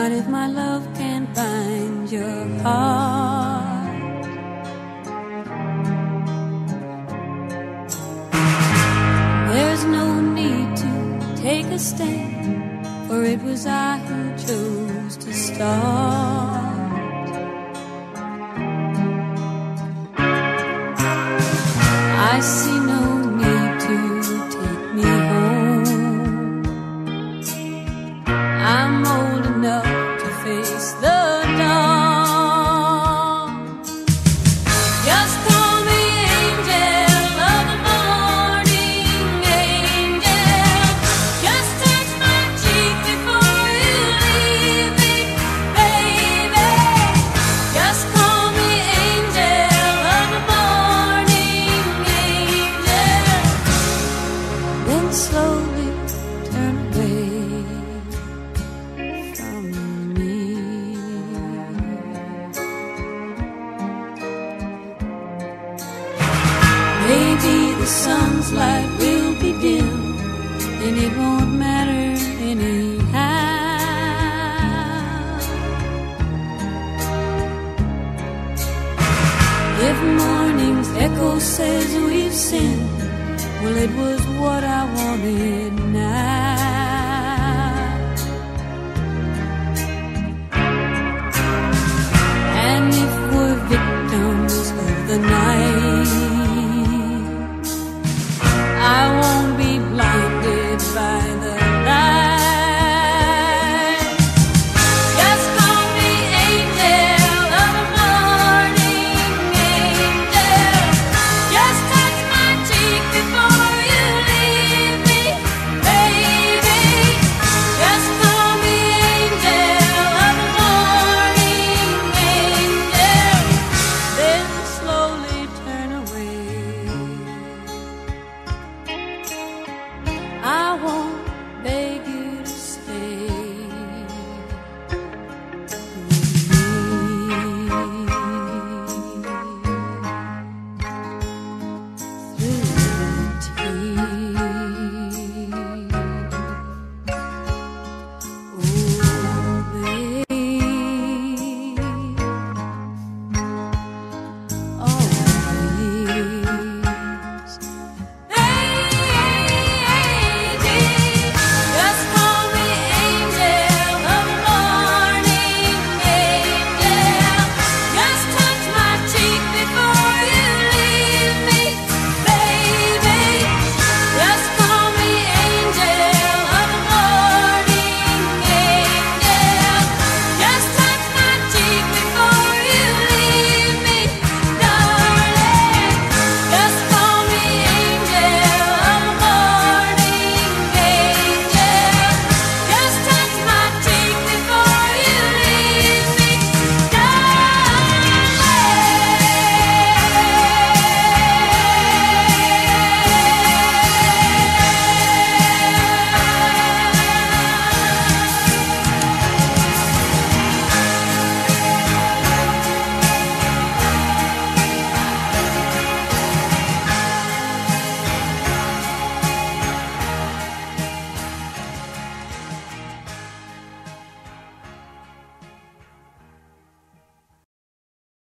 not if my love can bind your heart. Take stand, for it was I who chose to start. Maybe the sun's light will be dim, and it won't matter anyhow. If morning's echo says we've sinned, well, it was what I wanted now.